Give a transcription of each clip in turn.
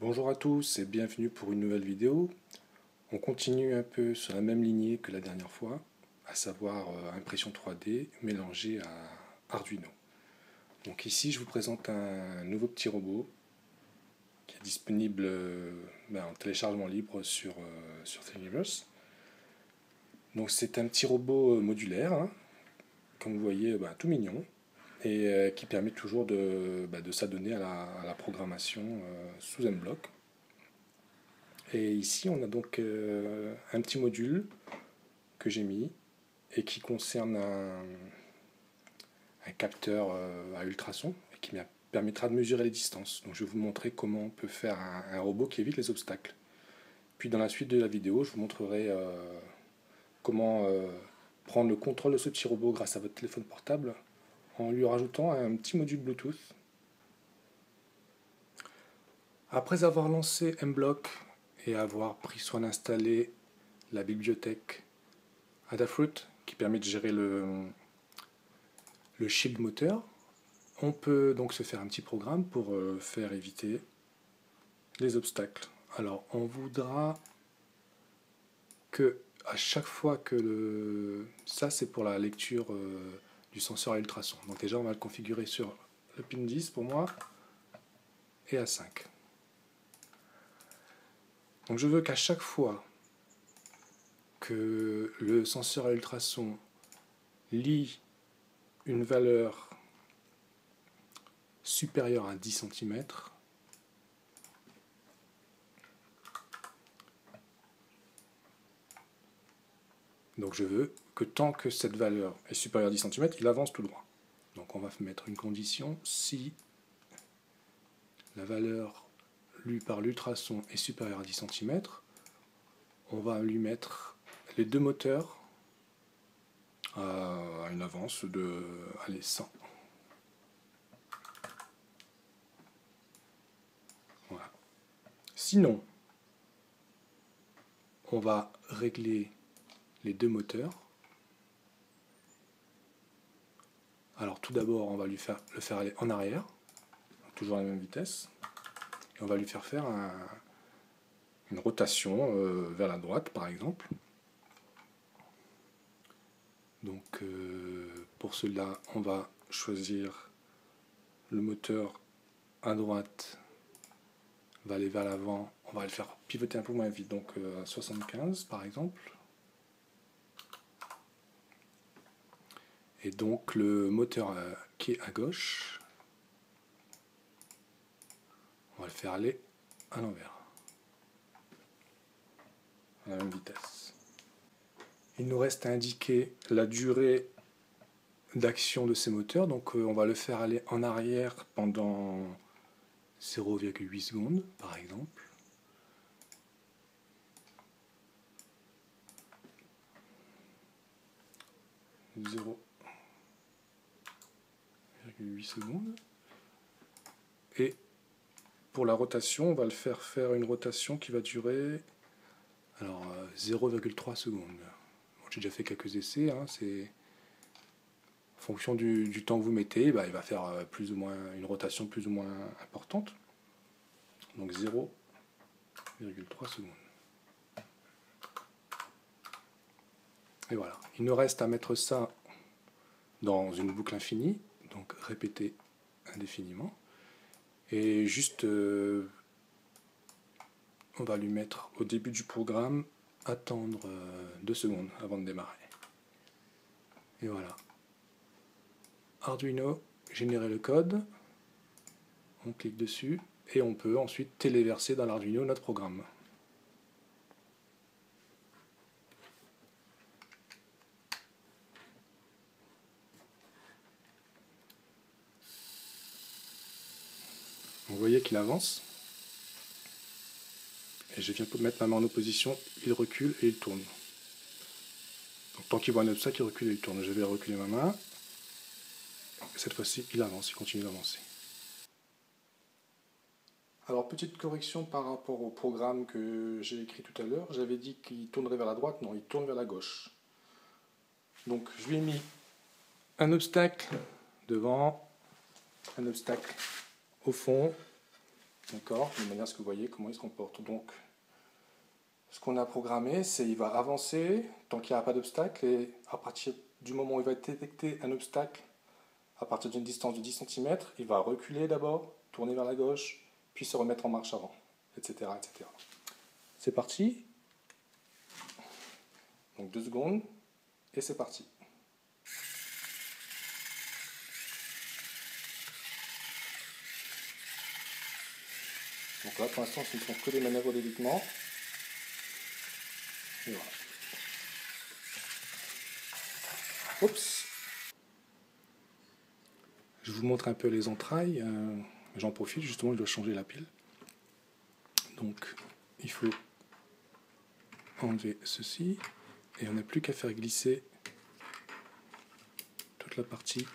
Bonjour à tous et bienvenue pour une nouvelle vidéo. On continue un peu sur la même lignée que la dernière fois, à savoir euh, impression 3D mélangée à Arduino. Donc ici je vous présente un nouveau petit robot qui est disponible euh, ben, en téléchargement libre sur, euh, Thingiverse. Donc c'est un petit robot modulaire, hein. comme vous voyez ben, tout mignon, et euh, qui permet toujours de, bah, s'adonner à la, programmation euh, sous un bloc. Et ici, on a donc euh, un petit module que j'ai mis et qui concerne un, capteur à ultrasons et qui permettra de mesurer les distances. Donc je vais vous montrer comment on peut faire un robot qui évite les obstacles. Puis dans la suite de la vidéo, je vous montrerai comment prendre le contrôle de ce petit robot grâce à votre téléphone portable en lui rajoutant un petit module Bluetooth. Après avoir lancé MBlock et avoir pris soin d'installer la bibliothèque Adafruit qui permet de gérer le, shield moteur, on peut donc se faire un petit programme pour euh, faire éviter les obstacles. Alors on voudra que à chaque fois que le... Ça c'est pour la lecture euh, du senseur à ultrasons. Donc déjà, on va le configurer sur le pin 10 pour moi et à 5. Donc je veux qu'à chaque fois que le senseur à ultrasons lit une valeur supérieure à 10 cm, donc je veux que tant que cette valeur est supérieure à 10 cm, il avance tout droit. Donc on va mettre une condition, si la valeur lue par l'ultrason est supérieure à 10 cm, on va lui mettre les deux moteurs à une avance de allez, 100. Voilà. Sinon, on va régler deux moteurs Alors tout d'abord, on va lui faire, le faire aller en arrière, toujours à la même vitesse, et on va lui faire faire une rotation euh, vers la droite, par exemple. Donc euh, pour cela, on va choisir le moteur à droite, va aller vers l'avant, on va le faire pivoter un peu moins vite, donc euh, à 75 par exemple. Et donc le moteur qui est à gauche, on va le faire aller à l'envers, à la même vitesse. Il nous reste à indiquer la durée d'action de ces moteurs, donc euh, on va le faire aller en arrière pendant 0,8 secondes par exemple. 0 8 secondes. Et pour la rotation, on va le faire faire une rotation qui va durer alors 0,3 euh, secondes. J'ai déjà fait quelques essais, hein, c'est en fonction du, temps que vous mettez, bah, il va faire euh, plus ou moins une rotation plus ou moins importante. Donc 0,3 secondes. Et voilà. Il nous reste à mettre ça dans une boucle infinie donc répéter indéfiniment. Et juste, euh, on va lui mettre au début du programme, attendre euh, deux secondes avant de démarrer. Et voilà. Arduino, générer le code. On clique dessus et on peut ensuite téléverser dans l'Arduino notre programme. Vous voyez qu'il avance. Et je viens mettre ma main en opposition, il recule et il tourne. Donc tant qu'il voit un obstacle, il recule et il tourne. Je vais reculer ma main. cette fois-ci, il avance, il continue d'avancer. Alors petite correction par rapport au programme que j'ai écrit tout à l'heure. J'avais dit qu'il tournerait vers la droite, non, il tourne vers la gauche. Donc je lui ai mis un obstacle devant, un obstacle au fond D'accord De manière à ce que vous voyez comment il se comporte. Donc, ce qu'on a programmé, c'est il va avancer tant qu'il n'y a pas d'obstacle et à partir du moment où il va détecter un obstacle, à partir d'une distance de 10 cm, il va reculer d'abord, tourner vers la gauche, puis se remettre en marche avant, etc. etc. C'est parti. Donc deux secondes, et c'est parti. Donc là, pour l'instant, ce ne sont que des manœuvres d'évitement. Et voilà. Oups Je vous montre un peu les entrailles. Euh, j'en profite, justement, je dois changer la pile. Donc, il faut enlever ceci. Et on n'a plus qu'à faire glisser toute la partie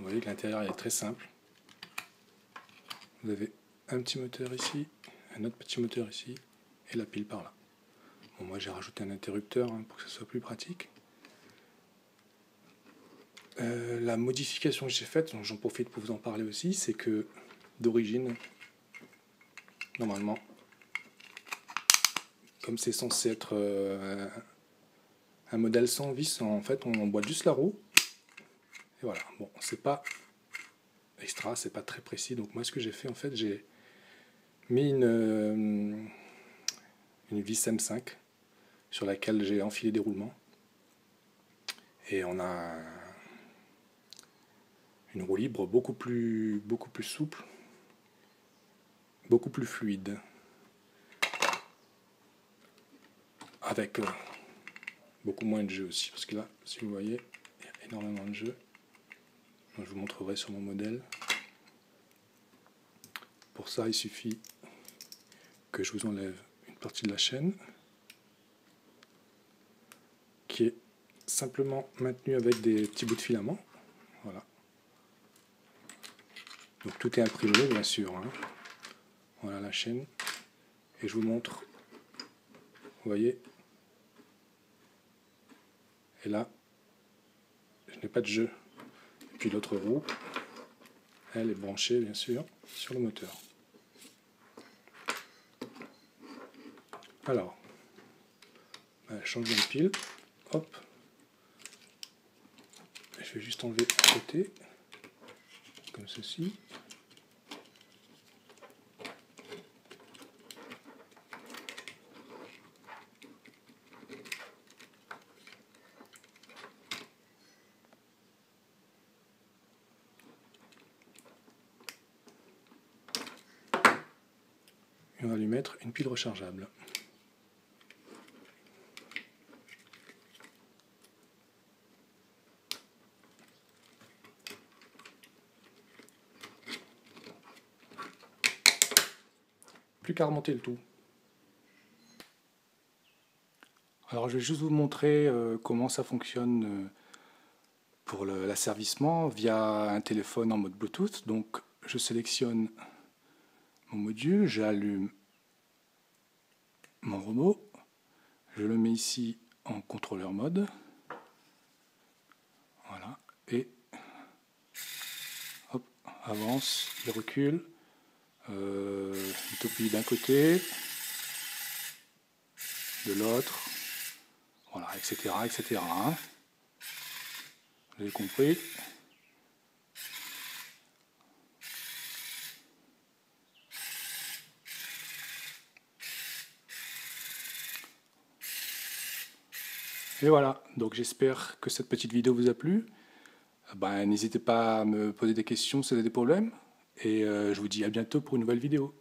Vous l'intérieur est très simple. Vous avez un petit moteur ici, un autre petit moteur ici, et la pile par là. Bon, moi j'ai rajouté un interrupteur hein, pour que ce soit plus pratique. Euh, la modification que j'ai faite, j'en profite pour vous en parler aussi, c'est que d'origine, normalement, comme c'est censé être euh, un modèle sans vis, en fait on emboîte juste la roue et voilà, bon, c'est pas extra, c'est pas très précis. Donc moi, ce que j'ai fait, en fait, j'ai mis une, euh, une vis M5 sur laquelle j'ai enfilé des roulements. Et on a une roue libre beaucoup plus, beaucoup plus souple, beaucoup plus fluide. Avec euh, beaucoup moins de jeu aussi, parce que là, si vous voyez, il y a énormément de jeu je vous montrerai sur mon modèle. Pour ça, il suffit que je vous enlève une partie de la chaîne qui est simplement maintenue avec des petits bouts de filament. Voilà. Donc tout est imprimé, bien sûr. Hein. Voilà la chaîne. Et je vous montre. Vous voyez Et là, je n'ai pas de jeu. Puis l'autre roue, elle est branchée bien sûr sur le moteur. Alors, change de pile, hop, je vais juste enlever un côté, comme ceci. On va lui mettre une pile rechargeable. Plus qu'à remonter le tout. Alors je vais juste vous montrer euh, comment ça fonctionne euh, pour l'asservissement via un téléphone en mode Bluetooth. Donc je sélectionne mon module, j'allume mon robot, je le mets ici en contrôleur mode, voilà, et hop, avance, il recule, euh, topie d'un côté, de l'autre, voilà, etc., etc. Vous avez compris Et voilà, donc j'espère que cette petite vidéo vous a plu. Ben, N'hésitez pas à me poser des questions si vous avez des problèmes. Et euh, je vous dis à bientôt pour une nouvelle vidéo.